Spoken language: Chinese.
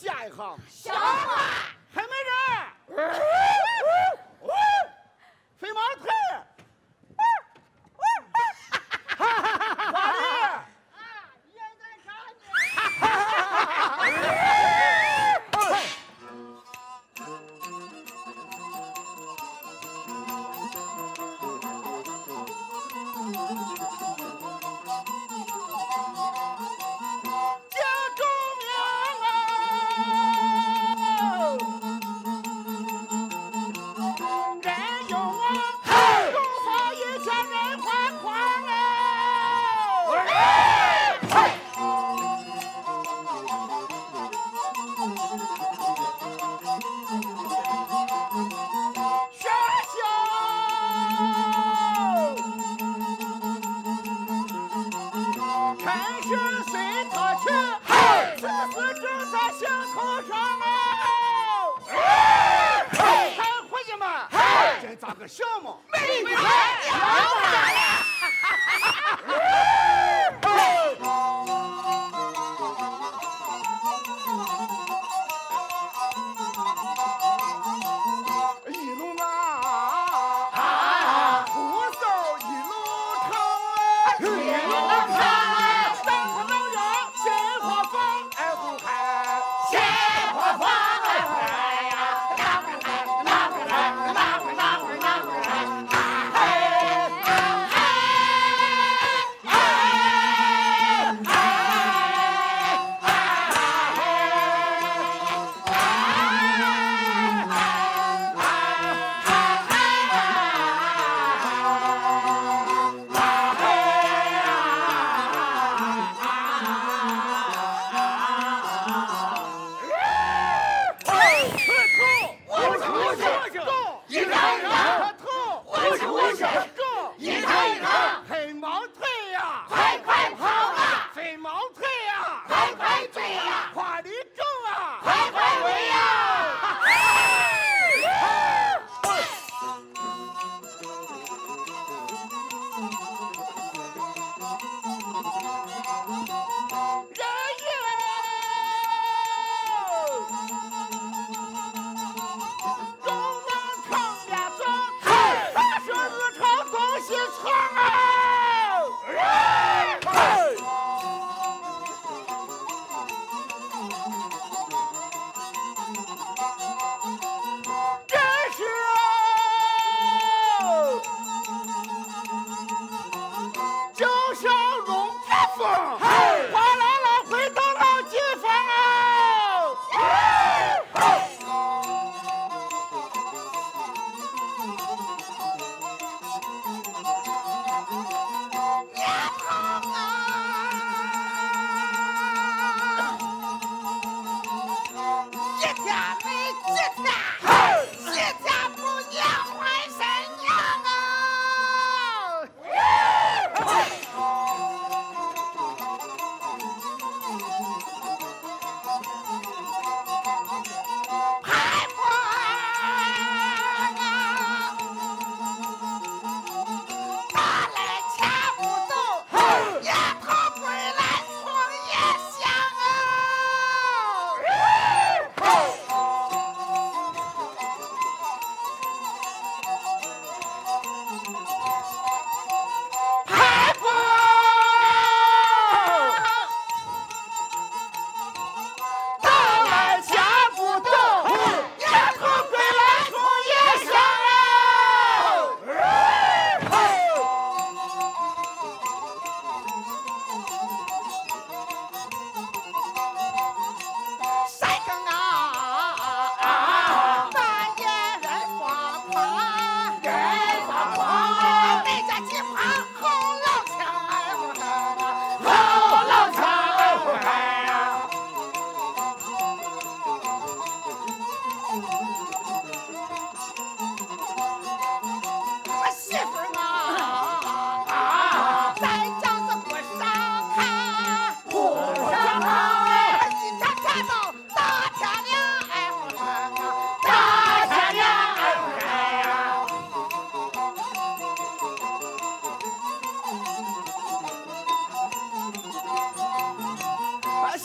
下一行。人生随他去？此时正在兴头上啊！开伙计们！这咋个想嘛美